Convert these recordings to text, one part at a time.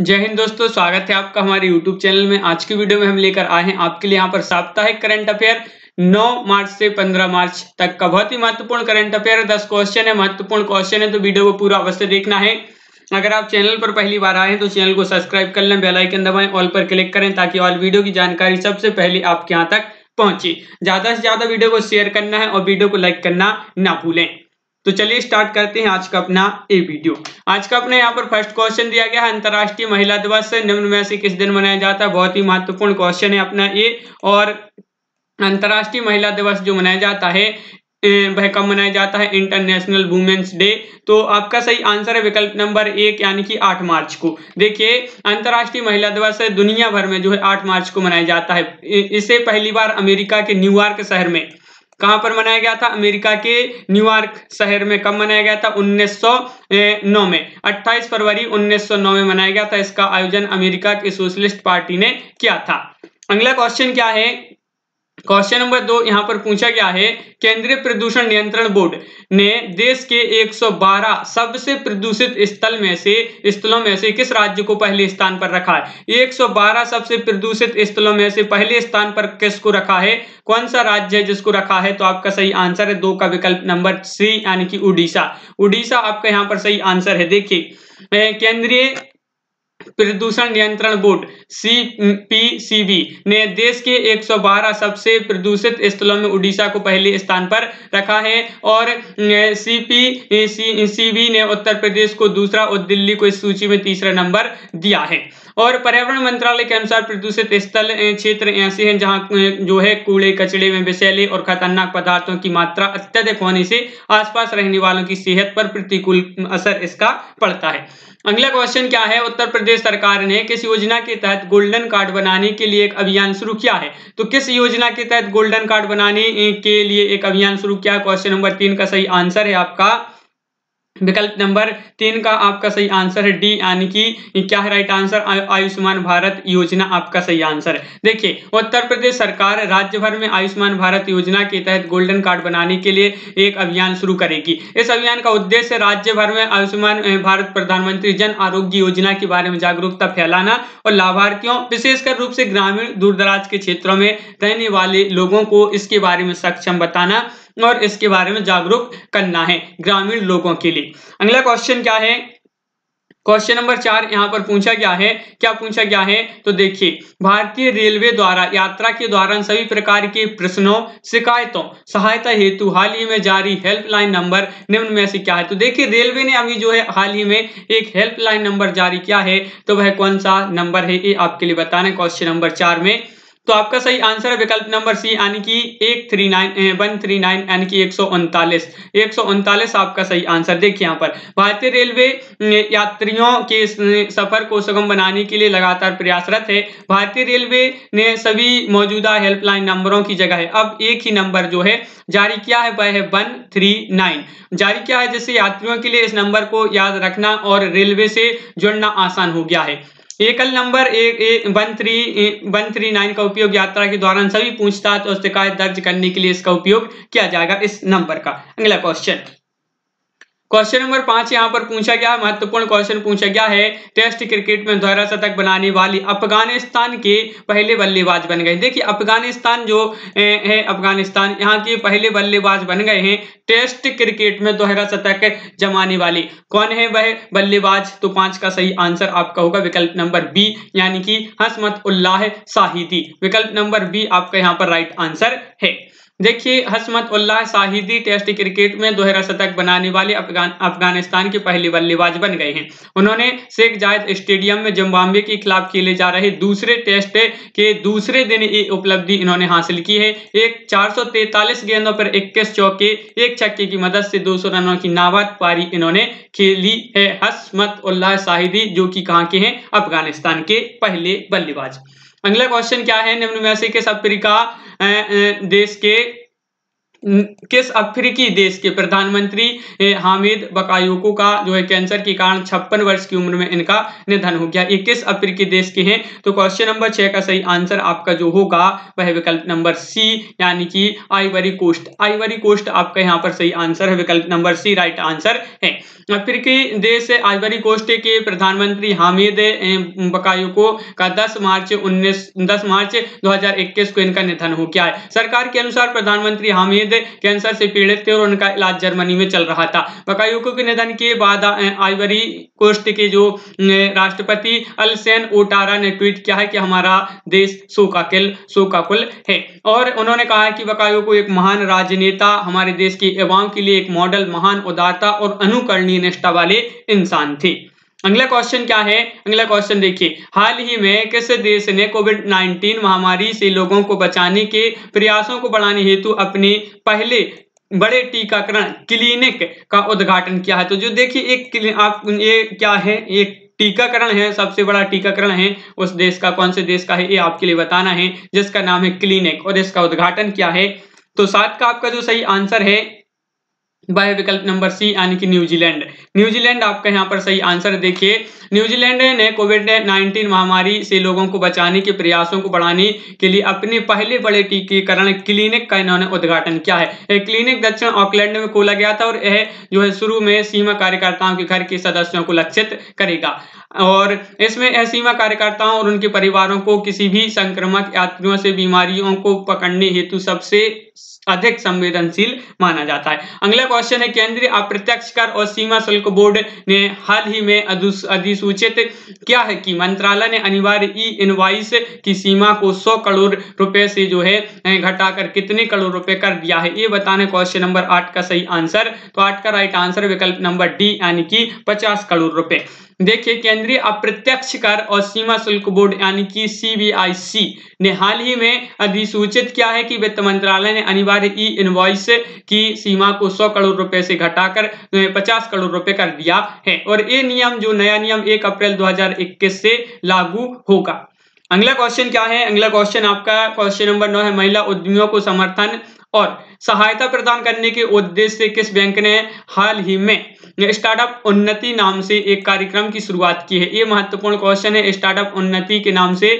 जय हिंद दोस्तों, स्वागत है आपका हमारे YouTube चैनल में। आज की वीडियो में हम लेकर आए हैं आपके लिए यहाँ पर साप्ताहिक करंट अफेयर 9 मार्च से 15 मार्च तक का बहुत ही महत्वपूर्ण करंट अफेयर 10 क्वेश्चन है, महत्वपूर्ण क्वेश्चन है तो वीडियो को पूरा अवश्य देखना है। अगर आप चैनल पर पहली बार आए हैं तो चैनल को सब्सक्राइब कर लें बेल आइकन दबाएँ ऑल पर क्लिक करें, ताकि ऑल वीडियो की जानकारी सबसे पहले आपके यहाँ तक पहुँचे। ज़्यादा से ज़्यादा वीडियो को शेयर करना है और वीडियो को लाइक करना ना भूलें। तो चलिए स्टार्ट करते हैं आज का अपना ए वीडियो आज का अपने यहाँ पर फ़र्स्ट क्वेश्चन दिया गया है, अंतरराष्ट्रीय महिला दिवस निम्न में से किस दिन मनाया जाता है? बहुत ही महत्वपूर्ण क्वेश्चन है अपना ये। और अंतरराष्ट्रीय महिला दिवस जो मनाया जाता है वह कब मनाया जाता है? इंटरनेशनल वुमेन्स डे तो आपका सही आंसर है विकल्प नंबर एक, यानी कि 8 मार्च को। देखिए, अंतरराष्ट्रीय महिला दिवस दुनिया भर में जो है 8 मार्च को मनाया जाता है। इसे पहली बार अमेरिका के न्यूयॉर्क शहर में कहाँ पर मनाया गया था? अमेरिका के न्यूयॉर्क शहर में। कब मनाया गया था? 1909 में। 28 फरवरी 1909 में मनाया गया था। इसका आयोजन अमेरिका की सोशलिस्ट पार्टी ने किया था। अगला क्वेश्चन क्या है? क्वेश्चन नंबर दो यहाँ पर पूछा गया है, केंद्रीय प्रदूषण नियंत्रण बोर्ड ने देश के 112 सबसे प्रदूषित स्थल में से, स्थलों में से किस राज्य को पहले स्थान पर रखा है? 112 सबसे प्रदूषित स्थलों में से पहले स्थान पर किसको रखा है? कौन सा राज्य है जिसको रखा है? तो आपका सही आंसर है दो का विकल्प नंबर सी, यानी कि उड़ीसा। उड़ीसा आपका यहाँ पर सही आंसर है। देखिए केंद्रीय प्रदूषण नियंत्रण बोर्ड सीपीसीबी ने देश के 112 सबसे प्रदूषित स्थलों में उड़ीसा को पहले स्थान पर रखा है और सीपीसीबी ने उत्तर प्रदेश को दूसरा और दिल्ली को इस सूची में तीसरा नंबर दिया है। और पर्यावरण मंत्रालय के अनुसार प्रदूषित स्थल क्षेत्र ऐसे हैं जहाँ जो है कूड़े, कचड़े में विषैले और खतरनाक पदार्थों की मात्रा अत्यधिक होने से आसपास रहने वालों की सेहत पर प्रतिकूल असर इसका पड़ता है। अगला क्वेश्चन क्या है? उत्तर प्रदेश सरकार ने किस योजना के तहत गोल्डन कार्ड बनाने के लिए एक अभियान शुरू किया है? तो किस योजना के तहत गोल्डन कार्ड बनाने के लिए एक अभियान शुरू किया? क्वेश्चन नंबर तीन का सही आंसर है आपका। विकल्प नंबर तीन का आपका सही आंसर है डी, यानी कि क्या है राइट आंसर आयुष्मान भारत योजना आपका सही आंसर है। देखिए, उत्तर प्रदेश सरकार राज्य भर में आयुष्मान भारत योजना के तहत गोल्डन कार्ड बनाने के लिए एक अभियान शुरू करेगी। इस अभियान का उद्देश्य राज्य भर में आयुष्मान भारत प्रधानमंत्री जन आरोग्य योजना के बारे में जागरूकता फैलाना और लाभार्थियों, विशेषकर रूप से ग्रामीण दूर के क्षेत्रों में रहने वाले लोगों को इसके बारे में सक्षम बताना। और इसके बारे में जागरूक करना है ग्रामीण लोगों के लिए। अगला क्वेश्चन क्या है? क्वेश्चन नंबर चार यहाँ पर पूछा गया है। क्या पूछा गया है? तो देखिए, भारतीय रेलवे द्वारा यात्रा के दौरान सभी प्रकार के प्रश्नों, शिकायतों, सहायता हेतु हाल ही में जारी हेल्पलाइन नंबर निम्न में से क्या है? तो देखिए, रेलवे ने अभी जो है हाल ही में एक हेल्पलाइन नंबर जारी किया है। तो वह कौन सा नंबर है, ये आपके लिए बताना क्वेश्चन नंबर चार में। तो आपका सही आंसर है विकल्प नंबर सी, यानी कि एक three nine one three nine, यानी कि एक सौ उनतालीस। एक सौ उनतालीस आपका सही आंसर। देखिए यहाँ पर, भारतीय रेलवे यात्रियों के सफ़र को सुगम बनाने के लिए लगातार प्रयासरत है। भारतीय रेलवे ने सभी मौजूदा हेल्पलाइन नंबरों की जगह है। अब एक ही नंबर जो है, जारी किया है, वह है वन थ्री नाइन। जारी किया है जिससे यात्रियों के लिए इस नंबर को याद रखना और रेलवे से जुड़ना आसान हो गया है। एकल नंबर एक one three one three nine का उपयोग यात्रा के दौरान सभी पूछताछ और शिकायत दर्ज करने के लिए इसका उपयोग किया जाएगा इस नंबर का। अगला क्वेश्चन क्वेश्चन नंबर पाँच यहाँ पर पूछा गया, महत्वपूर्ण क्वेश्चन पूछा गया है। टेस्ट क्रिकेट में दोहरा शतक बनाने वाली अफ़गानिस्तान के पहले बल्लेबाज बन गए। देखिए, अफ़गानिस्तान जो है, अफ़गानिस्तान, यहाँ के पहले बल्लेबाज बन गए हैं। टेस्ट क्रिकेट में दोहरा शतक जमाने वाली। कौन है वह बल्लेबाज? तो पाँच का सही आंसर आपका होगा विकल्प नंबर बी यानी कि हसमत उल्लाह शाहिदी विकल्प नंबर बी आपका यहाँ पर राइट आंसर है। देखिए हसमत उल्लाह शाहिदी टेस्ट क्रिकेट में दोहरा शतक बनाने वाले अफगान अफ़गानिस्तान के पहले बल्लेबाज बन गए हैं। उन्होंने शेख जायद स्टेडियम में जिम्बाब्वे के खिलाफ खेले जा रहे दूसरे टेस्ट के दूसरे दिन ये उपलब्धि इन्होंने हासिल की है। एक 443 गेंदों पर 21 चौके, एक छक्के की मदद से 200 रनों की नाबाद पारी इन्होंने खेली है। हसमत उल्लाह शाहिदी जो कि कहाँ के हैं? अफ़गानिस्तान के पहले बल्लेबाज। अगला क्वेश्चन क्या है? निम्न में से किस अफ्रीका देश के किस अफ्रीकी देश के प्रधानमंत्री हामिद बकायोको का जो है कैंसर के कारण छप्पन वर्ष की उम्र में इनका निधन हो गया। ये किस अफ्रीकी देश के हैं? तो क्वेश्चन नंबर छह का सही आंसर आपका जो होगा, वह विकल्प नंबर सी यानी कि आईवरी कोस्ट आईवरी कोस्ट आपका यहाँ पर सही आंसर है, विकल्प नंबर सी राइट आंसर है। अफ्रीकी देश आइवरी कोस्ट के प्रधानमंत्री हामिद बकायोको का 10 मार्च 19 10 मार्च 2021 को इनका निधन हो गया है। सरकार के अनुसार प्रधानमंत्री हामिद कैंसर से पीड़ित थे और उनका इलाज जर्मनी में चल रहा था। बकायोको के निधन के बाद आइवरी कोस्ट के जो राष्ट्रपति अलसेन ओटारा ने ट्वीट किया है कि हमारा देश शोकाकिल शोकाकुल है। और उन्होंने कहा है कि बकायोको एक महान राजनेता, हमारे देश की युवाओं के लिए एक मॉडल, महान उदारता और अनुकरणीय निष्ठा वाले इंसान थे। अगला क्वेश्चन क्या है? अगला क्वेश्चन देखिए। हाल ही में किस देश ने कोविड 19 महामारी से लोगों को बचाने के प्रयासों को बढ़ाने हेतु अपने पहले बड़े टीकाकरण क्लिनिक का उद्घाटन किया है? तो जो देखिए, एक आप, ये क्या है? एक टीकाकरण है, सबसे बड़ा टीकाकरण है उस देश का। कौन से देश का है, ये आपके लिए बताना है। जिसका नाम है क्लिनिक और इसका उद्घाटन क्या है। तो सात का आपका जो सही आंसर है वह विकल्प नंबर सी, यानी कि न्यूजीलैंड। न्यूजीलैंड, आपका यहाँ पर सही आंसर देखिए। न्यूजीलैंड ने कोविड 19 महामारी से लोगों को बचाने के प्रयासों को बढ़ाने के लिए अपने पहले बड़े टीकाकरण क्लिनिक का इन्होंने उद्घाटन किया है। यह क्लिनिक दक्षिण ऑकलैंड में खोला गया था और यह जो है शुरू में सीमा कार्यकर्ताओं के घर के सदस्यों को लक्षित करेगा। और इसमें यह सीमा कार्यकर्ताओं और उनके परिवारों को किसी भी संक्रमक यात्रियों से बीमारियों को पकड़ने हेतु सबसे अधिक संवेदनशील माना जाता है। अगला क्वेश्चन है, केंद्रीय अप्रत्यक्ष कर और सीमा शुल्क बोर्ड ने हाल ही में अधिसूचित किया है कि मंत्रालय ने अनिवार्य ई इनवाइस की सीमा को 100 करोड़ रुपए से जो है घटाकर कितने करोड़ रुपए कर दिया है, ये बताने क्वेश्चन नंबर आठ का सही आंसर तो आठ का राइट आंसर विकल्प नंबर डी यानी कि पचास करोड़ रुपए। देखिए, केंद्रीय अप्रत्यक्ष कर और सीमा शुल्क बोर्ड, यानी कि सीबीआईसी ने हाल ही में अधिसूचित किया है कि वित्त मंत्रालय ने अनिवार्य ई इनवॉइस की सीमा को 100 करोड़ रुपए से घटाकर 50 करोड़ रुपए कर दिया है। और ये नियम जो नया नियम 1 अप्रैल 2021 से लागू होगा। अगला क्वेश्चन क्या है? अगला क्वेश्चन आपका क्वेश्चन नंबर नौ है, महिला उद्यमियों को समर्थन और सहायता प्रदान करने के उद्देश्य से किस बैंक ने हाल ही में स्टार्टअप उन्नति नाम से एक कार्यक्रम की शुरुआत की है। ये महत्वपूर्ण क्वेश्चन है। स्टार्टअप उन्नति के नाम से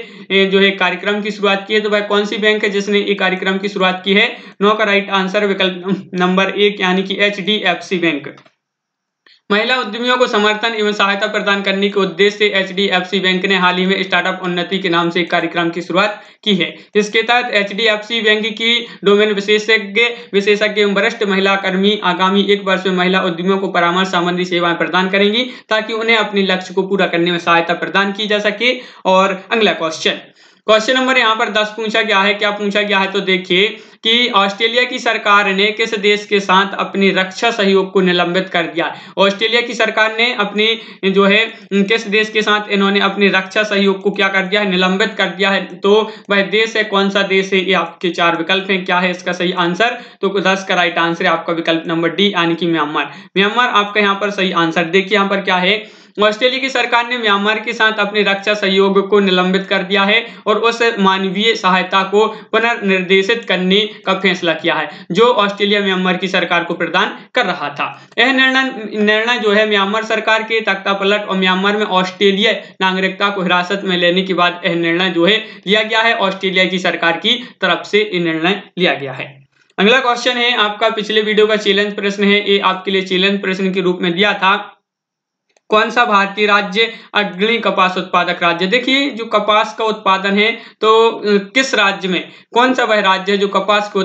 जो है कार्यक्रम की शुरुआत की है। तो भाई, कौन सी बैंक है जिसने ये कार्यक्रम की शुरुआत की है? नो का राइट आंसर विकल्प नंबर एक, यानी कि एच बैंक महिला उद्यमियों को समर्थन एवं सहायता प्रदान करने के उद्देश्य से एचडीएफसी बैंक ने हाल ही में स्टार्टअप उन्नति के नाम से एक कार्यक्रम की शुरुआत की है। इसके तहत एचडीएफसी बैंक की डोमेन विशेषज्ञ विशेषज्ञ एवं वरिष्ठ महिला कर्मी आगामी एक वर्ष में महिला उद्यमियों को परामर्श संबंधी सेवाएँ प्रदान करेंगी ताकि उन्हें अपने लक्ष्य को पूरा करने में सहायता प्रदान की जा सके। और अगला क्वेश्चन क्वेश्चन नंबर यहाँ पर दस पूछा गया है। क्या पूछा गया है? तो देखिए कि ऑस्ट्रेलिया की सरकार ने किस देश के साथ अपनी रक्षा सहयोग को निलंबित कर दिया? ऑस्ट्रेलिया की सरकार ने अपनी जो है, किस देश के साथ इन्होंने अपनी रक्षा सहयोग को क्या कर दिया है? निलंबित कर दिया है। तो वह देश है, कौन सा देश है? ये आपके चार विकल्प हैं। क्या है इसका सही आंसर? तो दस का राइट आंसर है आपका विकल्प नंबर डी यानी कि म्यांमार। म्यांमार आपका यहाँ पर सही आंसर। देखिए यहाँ पर क्या है? ऑस्ट्रेलिया की सरकार ने म्यांमार के साथ अपने रक्षा सहयोग को निलंबित कर दिया है और उस मानवीय सहायता को पुनर्निर्देशित करने का फैसला किया है, जो ऑस्ट्रेलिया म्यांमार की सरकार को प्रदान कर रहा था। यह निर्णय निर्णय जो है म्यांमार सरकार के तख्ता पलट और म्यांमार में ऑस्ट्रेलिया नागरिकता को हिरासत में लेने के बाद यह निर्णय जो है लिया गया है। ऑस्ट्रेलिया की सरकार की तरफ़ से यह निर्णय लिया गया है। अगला क्वेश्चन है, आपका पिछले वीडियो का चैलेंज प्रश्न है। ये आपके लिए चैलेंज प्रश्न के रूप में दिया था। कौन सा भारतीय राज्य अग्रणी कपास उत्पादक राज्य? देखिए, जो कपास का उत्पादन है तो किस राज्य में? कौन सा वह राज्य है जो कपास के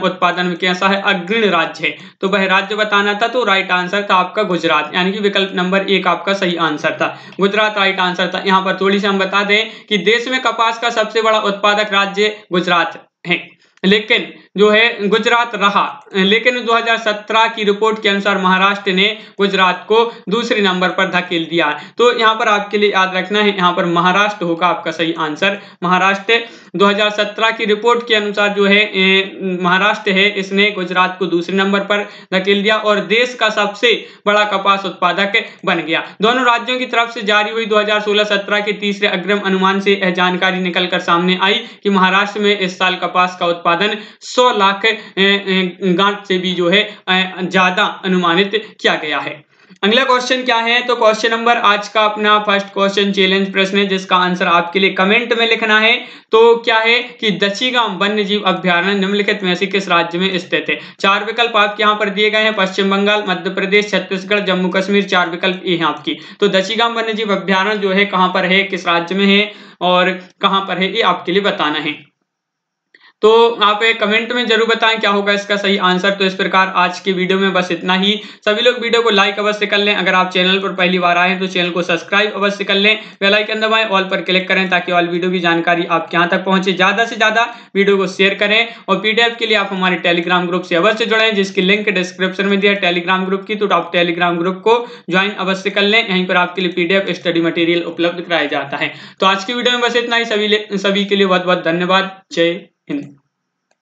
उत्पादन में कैसा है? अग्रणी राज्य है। तो वह राज्य बताना था तो राइट आंसर था आपका गुजरात। यानी कि विकल्प नंबर एक आपका सही आंसर था। गुजरात राइट आंसर था। यहाँ पर थोड़ी सी हम बता दें कि देश में कपास का सबसे बड़ा उत्पादक राज्य गुजरात है। लेकिन जो है गुजरात रहा। लेकिन 2017 की रिपोर्ट के अनुसार महाराष्ट्र ने गुजरात को दूसरे नंबर पर धकेल दिया। तो यहाँ पर आपके लिए याद रखना है, यहाँ पर महाराष्ट्र होगा आपका सही आंसर। महाराष्ट्र 2017 की रिपोर्ट के अनुसार जो है महाराष्ट्र है, इसने गुजरात को दूसरे नंबर पर धकेल दिया और देश का सबसे बड़ा कपास उत्पादक बन गया। दोनों राज्यों की तरफ़ से जारी हुई 2016-17 के तीसरे अग्रिम अनुमान से यह जानकारी निकलकर सामने आई कि महाराष्ट्र में इस साल कपास का उत्पादन सौ लाख गांठ से भी जो है ज़्यादा अनुमानित किया गया है। अगला क्वेश्चन क्या है? तो क्वेश्चन नंबर आज का अपना फ़र्स्ट क्वेश्चन चैलेंज प्रश्न है, जिसका आंसर आपके लिए कमेंट में लिखना है। तो क्या है कि दशीगाम वन्य जीव अभ्यारण्य निम्नलिखित में से किस राज्य में स्थित है? चार विकल्प आपके यहाँ पर दिए गए हैं, पश्चिम बंगाल, मध्य प्रदेश, छत्तीसगढ़, जम्मू कश्मीर, चार विकल्प ये हैं आपकी। तो दशीगाम वन्य जीव जो है, कहाँ पर है, किस राज्य में है, और कहाँ पर है, ये आपके लिए बताना है। तो आप कमेंट में ज़रूर बताएँ क्या होगा इसका सही आंसर तो इस प्रकार आज की वीडियो में बस इतना ही। सभी लोग वीडियो को लाइक अवश्य कर लें। अगर आप चैनल पर पहली बार आए तो चैनल को सब्सक्राइब अवश्य कर लें। बेल आइकन दबाएँ ऑल पर क्लिक करें ताकि ऑल वीडियो की जानकारी आपके यहाँ तक पहुँचे। ज़्यादा से ज़्यादा वीडियो को शेयर करें और पीडीएफ के लिए आप हमारे टेलीग्राम ग्रुप से अवश्य जुड़े, जिसकी लिंक डिस्क्रिप्शन में दिया टेलीग्राम ग्रुप की। तो आप टेलीग्राम ग्रुप को ज्वाइन अवश्य कर लें। यहीं पर आपके लिए पीडीएफ स्टडी मटेरियल उपलब्ध कराया जाता है। तो आज की वीडियो में बस इतना ही। सभी सभी के लिए बहुत बहुत धन्यवाद। जय हिंद